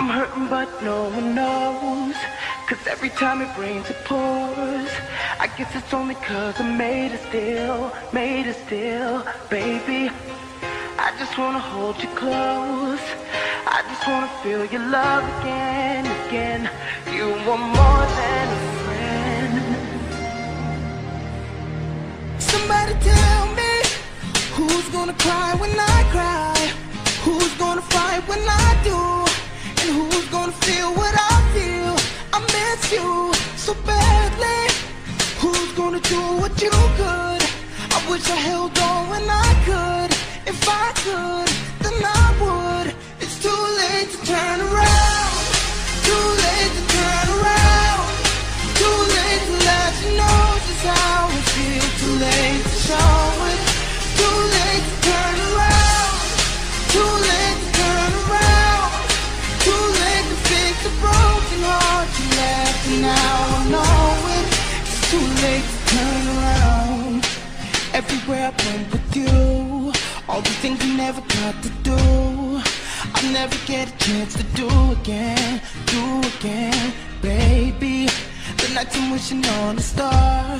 I'm hurting, but no one knows. Cause every time it rains, it pours. I guess it's only cause I made it still, made it still, baby. I just wanna hold you close. I just wanna feel your love again, again. You are more than a friend. Somebody tell me who's gonna cry when I cry? Who's gonna fight when I do? Who's gonna feel what I feel? I miss you so badly. Who's gonna do what you could? I wish I held on when I Everywhere I went with you, all the things we never got to do. I'll never get a chance to do again, do again, baby. The nights I'm wishing on a star,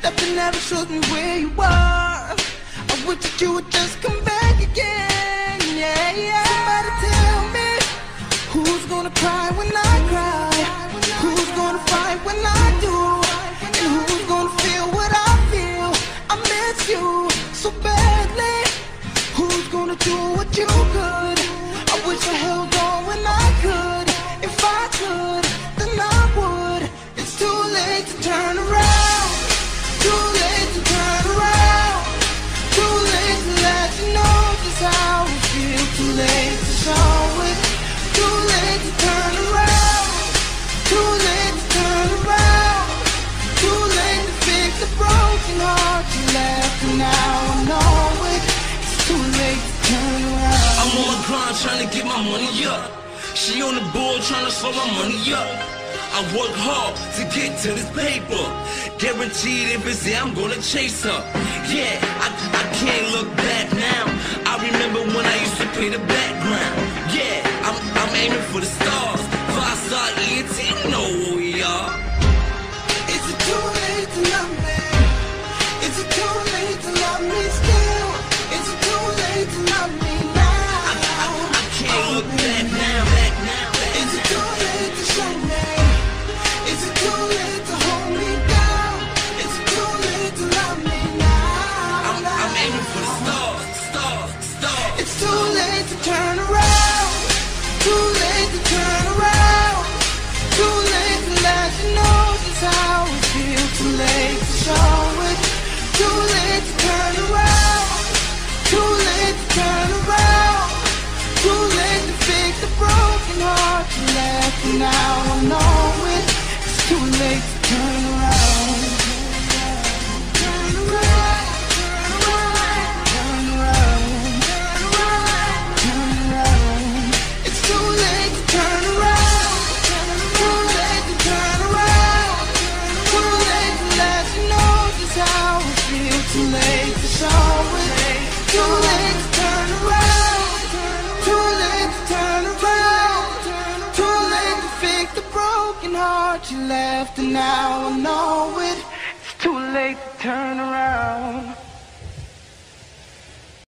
nothing ever shows me where you are. I wish that you would just come back again, yeah, yeah. Somebody tell me who's gonna cry when I do what trying to get my money up. She on the board trying to slow my money up. I work hard to get to this paper. Guaranteed if it's there, I'm gonna chase her. Yeah, I, I can't look back late to turn around. Too late to turn around. Too late to let you know just how it feels. Too late to show it. Too late to turn around. Too late to turn around. Too late to fix the broken heart you left. And now I know you left. And now I know it. It's too late to turn around.